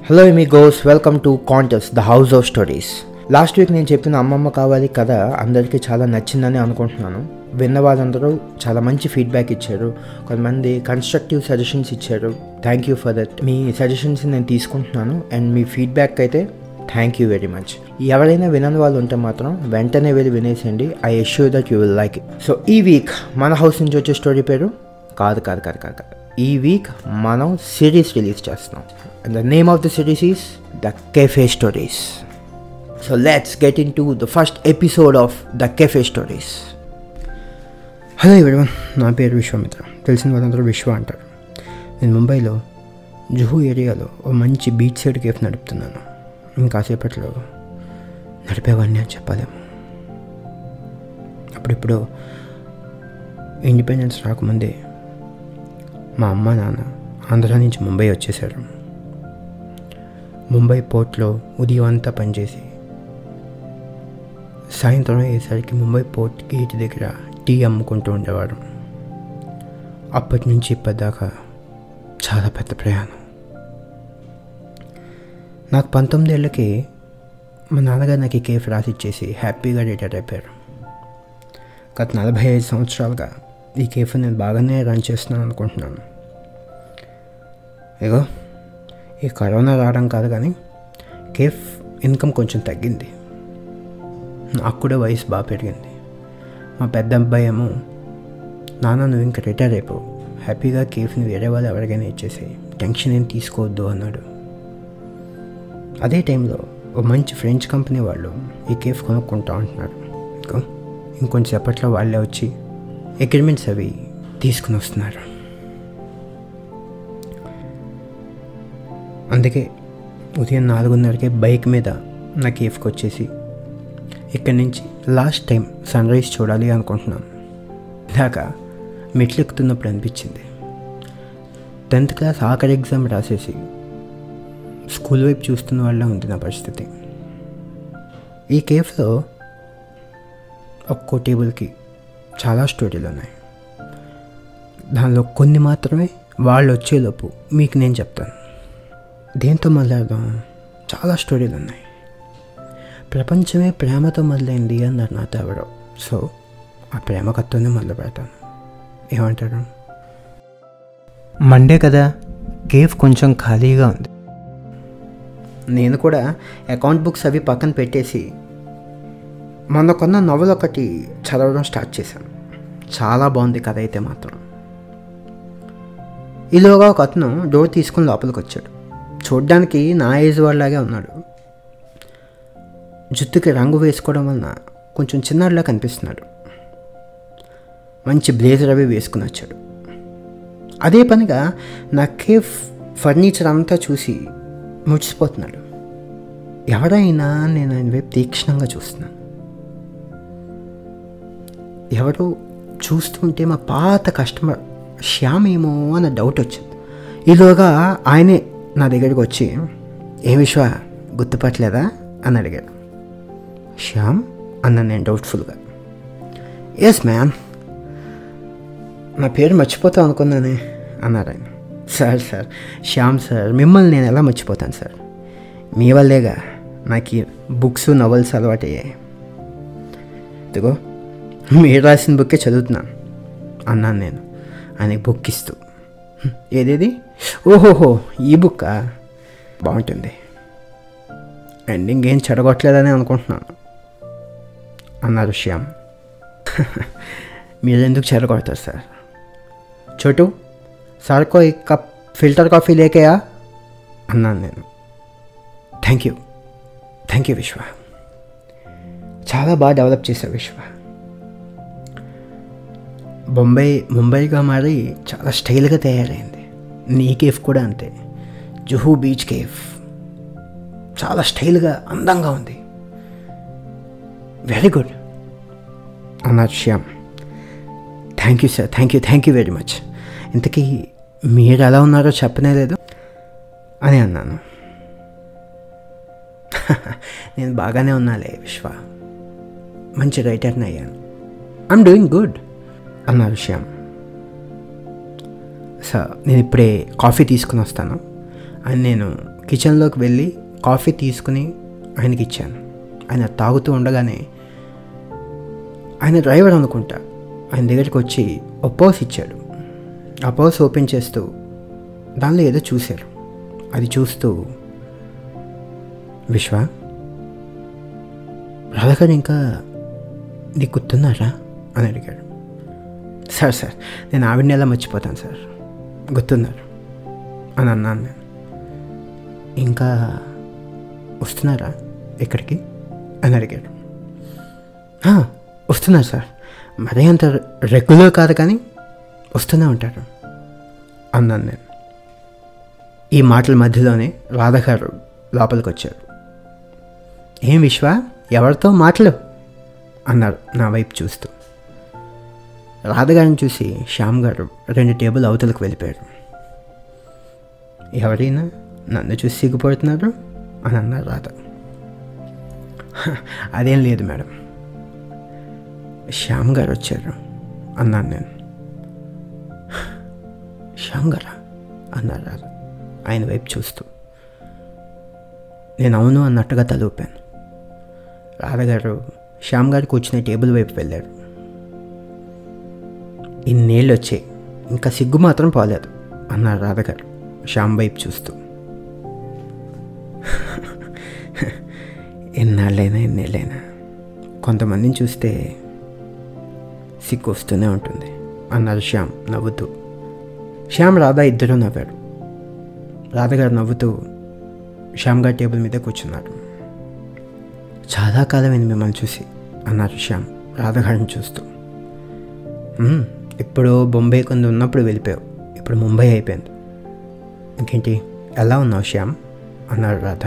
Hello goes welcome to కాంటెస్ the house of stories last week నేను చెప్పిన అమ్మమ్మ కావాలి కథ అందరికీ చాలా నచ్చిందని అనుకుంటున్నాను. విన్న వాళ్ళందరూ చాలా మంచి ఫీడ్బ్యాక్ ఇచ్చారు. కొంతమంది కన్స్ట్రక్టివ్ సజెషన్స్ ఇచ్చారు. థ్యాంక్ యూ ఫర్ దట్ మీ సజెషన్స్ నేను తీసుకుంటున్నాను అండ్ మీ ఫీడ్బ్యాక్ అయితే థ్యాంక్ యూ వెరీ మచ్ ఎవరైనా వినని వాళ్ళు ఉంటే మాత్రం వెంటనే వెళ్ళి వినేసేయండి. I assure that you will like it so ఈ వీక్ మన హౌస్ నుంచి వచ్చే స్టోరీ పేరు? కాదు కాదు కాదు కాదు కాదు. ఈ వీక్ మనం సిరీస్ రిలీజ్ చేస్తున్నాం. And the name of the series is the cafe stories so let's get into the first episode of the cafe stories hello everyone నా పేరు విశ్వామిత్ర. తెలిసిన వాళ్ళందరూ విశ్వ అంటారు. నేను ముంబైలో జుహు ఏరియాలో ఓ మంచి బీచ్ సైడ్ కేఫ్ నడుపుతున్నాను. ఇంకాసేపట్లో నడిపేవాడిని అని చెప్పలేము. అప్పుడిప్పుడు ఇండిపెండెన్స్ రాకముందే మా అమ్మ నాన్న ఆంధ్ర నుంచి ముంబై వచ్చేసారు ముంబై పోర్ట్లో ఉదయం అంతా పనిచేసి సాయంత్రం అయ్యేసరికి ముంబై పోర్ట్ గేట్ దగ్గర టీ అమ్ముకుంటూ ఉండేవారు. అప్పటి నుంచి ఇప్పటిదాకా చాలా పెద్ద ప్రయాణం. నాకు పంతొమ్మిది ఏళ్ళకి మా నాన్నగారు నాకు ఈ కేఫ్ రాసిచ్చేసి హ్యాపీగా రిటైర్ అయిపోయారు. గత నలభై ఐదు సంవత్సరాలుగా ఈ కేఫ్ నేను బాగానే రన్ చేస్తున్నాను అనుకుంటున్నాను. ఇగో ఈ కరోనా రావడం కాదు కానీ కేఫ్ ఇన్కమ్ కొంచెం తగ్గింది. నాకు కూడా వయసు బాగా పెరిగింది. మా పెద్ద అబ్బాయి ఏమో నాన్న నువ్వు ఇంకా రిటైర్ అయిపో. హ్యాపీగా కేఫ్ని వేరే వాళ్ళు ఎవరికైనా ఇచ్చేసి టెన్షన్ ఏం తీసుకోవద్దు అన్నాడు. అదే టైంలో ఓ మంచి ఫ్రెంచ్ కంపెనీ వాళ్ళు ఈ కేఫ్ కొనుక్కుంటా అంటున్నారు ఇంకొంచెం సేపట్లో వాళ్ళే వచ్చి అగ్రిమెంట్స్ అవి తీసుకుని వస్తున్నారు. అందుకే ఉదయం నాలుగున్నరకే బైక్ మీద నా కేఫ్కి వచ్చేసి ఇక్కడి నుంచి లాస్ట్ టైం సన్ రైజ్ చూడాలి అనుకుంటున్నాను ఇలాగా మెట్లు ఎక్కుతున్నప్పుడు అనిపించింది. టెన్త్ క్లాస్ ఆఖరి ఎగ్జామ్ రాసేసి స్కూల్ వైపు చూస్తున్న వాళ్ళ ఉంది నా పరిస్థితి. ఈ కేఫ్లో ఒక్కో టేబుల్కి చాలా స్టోరీలు ఉన్నాయి. దానిలో కొన్ని మాత్రమే వాళ్ళు వచ్చేలోపు మీకు నేను చెప్తాను. దేంతో మొదలెడదాం చాలా స్టోరీలు ఉన్నాయి. ప్రపంచమే ప్రేమతో మొదలైంది అన్నారు నాతో ఎవరో. సో ఆ ప్రేమ కథతోనే మొదలు పెడతాను. ఏమంటారు? మండే కదా. కేఫ్ కొంచెం ఖాళీగా ఉంది. నేను కూడా అకౌంట్ బుక్స్ అవి పక్కన పెట్టేసి మొన్న కొన్న ఒకటి చదవడం స్టార్ట్ చేశాను. చాలా బాగుంది కథ అయితే మాత్రం. ఈలోగా ఒక అతను డోర్ తీసుకుని లోపలికి వచ్చాడు చూడ్డానికి నా ఏజ్ వాళ్ళలాగే ఉన్నాడు. జుట్టుకి రంగు వేసుకోవడం వలన కొంచెం చిన్నాడిలా కనిపిస్తున్నాడు. మంచి బ్లేజర్ అవి వేసుకుని వచ్చాడు. అదే పనిగా నా కేఫ్ ఫర్నిచర్ అంతా చూసి ముడిచిపోతున్నాడు ఎవడైనా నేను ఆయన వైపు తీక్షణంగా చూస్తున్నాను. ఎవరు చూస్తుంటే మా పాత కస్టమర్ శ్యామ్ ఏమో అన్న డౌట్ వచ్చింది. ఈలోగా ఆయనే నా దగ్గరికి వచ్చి ఏ విశ్వ గుర్తుపట్టలేదా? అని అడిగాడు. శ్యామ్? అన్న నేను డౌట్ఫుల్గా ఎస్ మ్యామ్ నా పేరు మర్చిపోతాం అనుకున్నానే అన్నారు ఆయన. Sir sir. శ్యామ్ సార్. మిమ్మల్ని నేను ఎలా మర్చిపోతాను సార్? మీ వల్లేగా నాకు బుక్స్ నవల్స్ అలవాటయ్యాయి. ఇదిగో మీరు రాసిన బుక్కే చదువుతున్నాను అన్నాను నేను. ఆయనకి బుక్ ఇస్తూ ఏదేది? ఓహోహో ఈ బుక్ బాగుంటుంది. ఎండింగ్ ఏం చెడగొట్టలేదని అనుకుంటున్నాను అన్నారు శ్యామ్. మీరు ఎందుకు చెడగొడతారు సార్? చోటు సార్కో ఈ కప్ ఫిల్టర్ కాఫీ లేకయా? అన్నాను నేను. Thank you. థ్యాంక్ యూ విశ్వ. చాలా బాగా డెవలప్ చేశావు విశ్వ. బొంబై ముంబైగా మారి చాలా స్టైల్గా తయారైంది. నీ కేఫ్ కూడా అంతే. Juhu beach cafe. చాలా స్టైల్గా అందంగా ఉంది. Very good. అన్నాడు Shyam thank you sir thank you thank you very much ఇంతకీ మీరు ఎలా ఉన్నారో చెప్పనే లేదు. అని అన్నాను. నేను బాగానే ఉన్నాలే విశ్వ. మంచి రైటర్ని అయ్యాను. ఐమ్ డూయింగ్ గుడ్ అన్న శ్యామ్ సార్ నేను ఇప్పుడే కాఫీ తీసుకుని వస్తాను. అని నేను కిచెన్లోకి వెళ్ళి కాఫీ తీసుకుని ఆయనకి ఇచ్చాను ఆయన తాగుతూ ఉండగానే ఆయన డ్రైవర్ అనుకుంటా. ఆయన దగ్గరికి వచ్చి ఓ పర్స్ ఇచ్చాడు. ఆ పర్స్ ఓపెన్ చేస్తూ దానిలో ఏదో చూశారు. అది చూస్తూ విశ్వ రాధాగారు ఇంకా నీకు గుర్తున్నారా? అని అడిగాడు. సార్ సార్ నేను ఆవిడని ఎలా మర్చిపోతాను సార్. గుర్తున్నారు అని అన్నాను నేను. ఇంకా వస్తున్నారా ఇక్కడికి? అని అడిగాడు. వస్తున్నారు సార్. మరీ అంత రెగ్యులర్ కాదు కానీ వస్తూనే ఉంటారు అన్నాను నేను. ఈ మాటల మధ్యలోనే రాధగారు లోపలికి వచ్చారు ఏం విశ్వ ఎవరితో మాటలు అన్నారు నా వైపు చూస్తూ. రాధగారిని చూసి శ్యామ్ గారు రెండు టేబుల్ అవతలకు వెళ్ళిపోయారు. ఎవరైనా నన్ను చూసి సిగ్గుపడుతున్నారు? అని అన్నారు రాధ. అదేం లేదు మేడం. శ్యామ్ గారు వచ్చారు అన్నాను నేను. శ్యామ్ గారా అన్నారు రాధ ఆయన వైపు చూస్తూ. నేను అవును అన్నట్టుగా తలూపాను. రాధగారు శ్యామ్ గారు కూర్చునే టేబుల్ వైపు వెళ్ళారు. ఇన్నేళ్ళు వచ్చాయి ఇంకా సిగ్గు మాత్రం పోలేదు అన్నారు రాధగారు శ్యామ్ వైపు చూస్తూ. ఎన్నాళ్ళైనా ఎన్నేళ్ళైనా కొంతమందిని చూస్తే సిగ్గు వస్తూనే ఉంటుంది అన్నారు శ్యామ్ నవ్వుతూ. శ్యామ్ రాధా ఇద్దరూ నవ్వారు. రాధగారు నవ్వుతూ శ్యామ్ గారి టేబుల్ మీద కూర్చున్నారు. చాలా కాలమైంది మిమ్మల్ని చూసి అన్నారు శ్యామ్ రాధగారిని చూస్తూ. ఇప్పుడు బొంబాయి కొంత ఉన్నప్పుడు వెళ్ళిపోయావు. ఇప్పుడు ముంబై అయిపోయింది. ఇంకేంటి? ఎలా ఉన్నావు శ్యామ్? అన్నారు రాధ.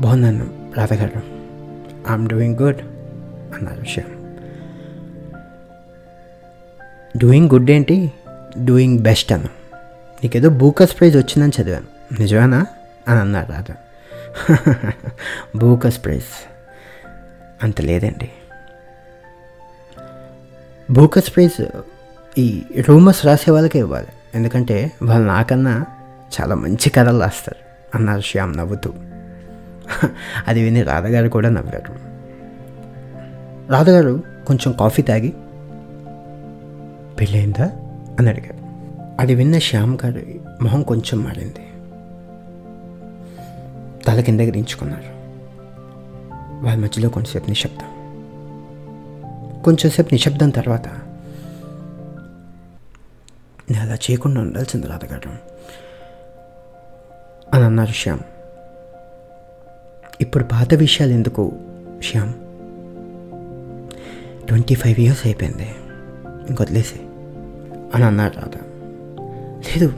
బాగున్నాను రాధగారు ఐఎమ్ డూయింగ్ గుడ్ అన్నారు శ్యామ్. డూయింగ్ గుడ్ ఏంటి? డూయింగ్ బెస్ట్ అన్న. నీకేదో బూకస్ ప్రైజ్ వచ్చిందని చదివాను. నిజమేనా? అని అన్నారు రాధ. బూకస్ ప్రైజ్. అంత లేదండి. బూకస్ ప్రైజ్ ఈ రూమర్స్ రాసే వాళ్ళకే ఇవ్వాలి. ఎందుకంటే వాళ్ళు నాకన్నా చాలా మంచి కథలు రాస్తారు. అన్నారు శ్యామ్ నవ్వుతూ. అది విని రాధగారు కూడా నవ్వారు. రాధగారు కొంచెం కాఫీ తాగి పెళ్ళైందా అని అడిగారు. అది విన్న శ్యామ్ గారి మొహం కొంచెం మారింది. తల కిందకి దించుకున్నారు వాళ్ళ మధ్యలో కొంచెంసేపు నిశ్శబ్దం. కొంచెంసేపు నిశ్శబ్దం తర్వాత. నేను అలా చేయకుండా ఉండాల్సింది రాధగారు అని అన్నారు శ్యామ్. ఇప్పుడు పాత విషయాలు ఎందుకు శ్యామ్? ట్వంటీ ఫైవ్ ఇయర్స్ అయిపోయింది. ఇంకొదిలేసి అని అన్నారు రాధ లేదు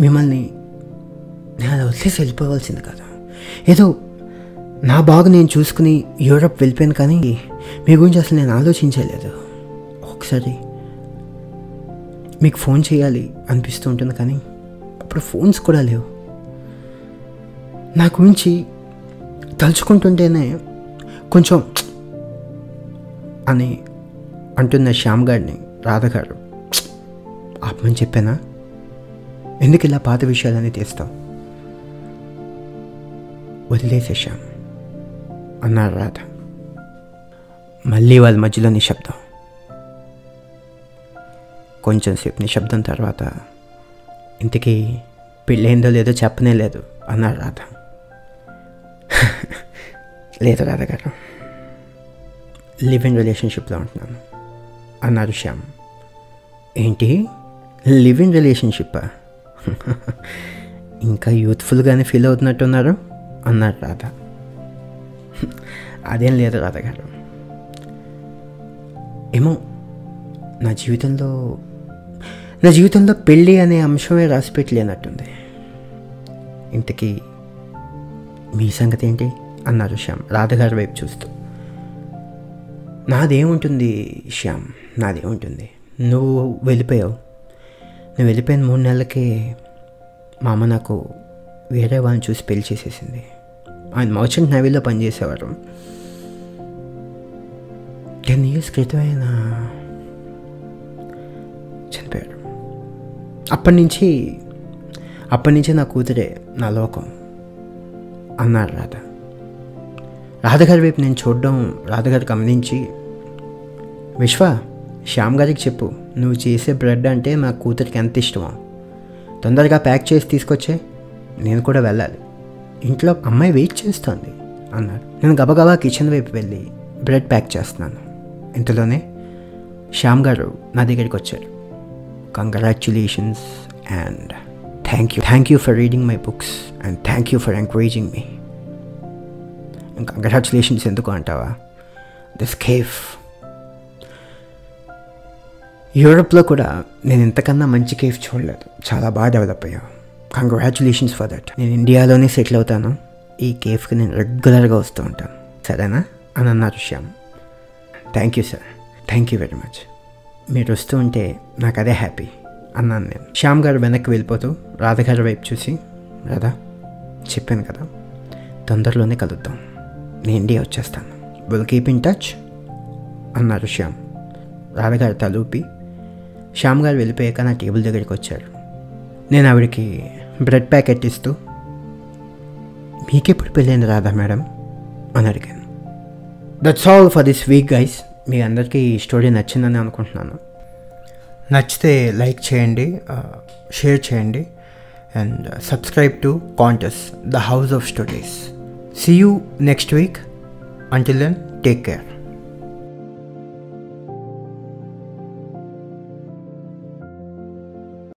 మిమ్మల్ని నేను అలా వదిలేసి వెళ్ళిపోవాల్సింది కదా. ఏదో నా బాగు నేను చూసుకుని యూరప్ వెళ్ళిపోయాను కానీ మీ గురించి అసలు నేను ఆలోచించలేదు. ఒకసారి మీకు ఫోన్ చేయాలి అనిపిస్తూ ఉంటుంది కానీ అప్పుడు ఫోన్స్ కూడా లేవు. నా గురించి తలుచుకుంటుంటేనే కొంచెం అని అంటున్న శ్యామ్ గారిని రాధగారు ఆపమని చెప్పానా? ఎందుకు ఇలా పాత విషయాలన్నీ తీస్తావు? వదిలేసే శ్యామ్ అన్నారు రాధ. మళ్ళీ వాళ్ళ మధ్యలో నిశ్శబ్దం. కొంచెంసేపు నిశ్శబ్దం తర్వాత ఇంతకీ పెళ్ళైందో లేదో చెప్పనే లేదు అన్నారు రాధ. లేదు రాధ గారు. లివ్ ఇన్ రిలేషన్షిప్లో ఉంటున్నాను అన్నారు శ్యామ్. ఏంటి? లివ్ ఇన్ రిలేషన్షిప్పా? ఇంకా యూత్ఫుల్గానే ఫీల్ అవుతున్నట్టున్నారు అన్నారు రాధ. అదేం లేదు రాధ గారు. ఏమో నా జీవితంలో నా జీవితంలో పెళ్ళి అనే అంశమే రాసి పెట్టలేనట్టుంది. ఇంతకీ మీ సంగతి ఏంటి? అన్నారు శ్యామ్ రాధగారి వైపు చూస్తూ. నాదేముంటుంది శ్యామ్? నాదేముంటుంది నువ్వు వెళ్ళిపోయావు. నువ్వు వెళ్ళిపోయిన మూడు నెలలకే మా అమ్మ నాకు వేరే వాళ్ళని చూసి పెళ్ళి చేసేసింది. ఆయన మర్చెంట్ నేవీలో పనిచేసేవారు. టెన్ ఆయన చనిపోయారు అప్పటి నుంచి అప్పటి నుంచి నా కూతురే నా లోకం అన్నారు రాధ. రాధగారి వైపు నేను చూడడం రాధగారు గమనించి విశ్వ శ్యామ్ గారికి చెప్పు నువ్వు చేసే బ్రెడ్ అంటే మా కూతురికి ఎంత ఇష్టమో. తొందరగా ప్యాక్ చేసి తీసుకొచ్చే నేను కూడా వెళ్ళాలి. ఇంట్లో అమ్మాయి వెయిట్ చేస్తోంది అన్నారు నేను గబగబా కిచెన్ వైపు వెళ్ళి బ్రెడ్ ప్యాక్ చేస్తున్నాను. ఇంతలోనే శ్యామ్ గారు నా దగ్గరికి వచ్చారు. Congratulations and thank you thank you for reading my books and thank you for encouraging me congratulations ఎందుకు అంటావా? దిస్ కేఫ్ యూరోప్లో కూడా నేను ఇంతకన్నా మంచి కేఫ్ చూడలేదు. చాలా బాగా డెవలప్ అయ్యా కంగ్రాచులేషన్స్ ఫర్ దట్ నేను ఇండియాలోనే సెటిల్ అవుతాను. ఈ కేఫ్కి నేను రెగ్యులర్గా వస్తూ ఉంటాను. సరేనా? అని అన్నారు Shyam. Thank you sir thank you very much మీరు వస్తూ ఉంటే నాకు అదే హ్యాపీ అన్నాను నేను. శ్యామ్ గారు వెనక్కి వెళ్ళిపోతూ రాధగారి వైపు చూసి రాధా చెప్పాను కదా తొందరలోనే కలుద్దాం. నేను ఇండియా వచ్చేస్తాను. విల్ కీప్ ఇన్ టచ్ అన్నారు శ్యామ్. రాధగారు తలూపి శ్యామ్ గారు వెళ్ళిపోయాక నా టేబుల్ దగ్గరికి వచ్చారు. నేను ఆవిడకి బ్రెడ్ ప్యాకెట్ ఇస్తూ మీకెప్పుడు పెళ్ళైంది రాధా మేడం? అని అడిగాను. That's all for this week guys మీ అందరికీ ఈ స్టోరీ నచ్చిందని అనుకుంటున్నాను. నచ్చితే లైక్ చేయండి షేర్ చేయండి and subscribe to కాంటస్ the house of stories see you next week until then take care